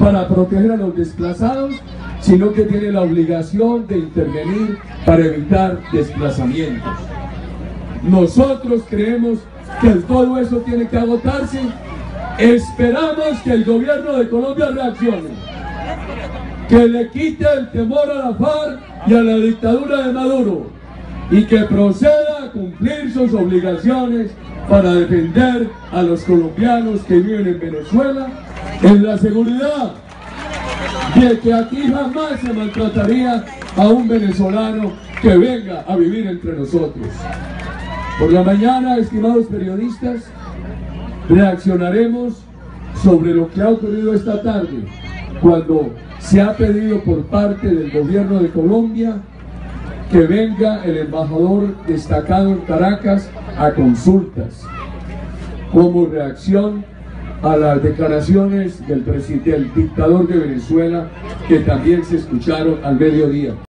para proteger a los desplazados, sino que tiene la obligación de intervenir para evitar desplazamientos. Nosotros creemos que todo eso tiene que agotarse. Esperamos que el gobierno de Colombia reaccione, que le quite el temor a la FARC y a la dictadura de Maduro y que proceda a cumplir sus obligaciones para defender a los colombianos que viven en Venezuela en la seguridad de que aquí jamás se maltrataría a un venezolano que venga a vivir entre nosotros. Por la mañana, estimados periodistas, reaccionaremos sobre lo que ha ocurrido esta tarde, cuando se ha pedido por parte del gobierno de Colombia que venga el embajador destacado en Caracas a consultas como reacción a las declaraciones del, del dictador de Venezuela que también se escucharon al mediodía.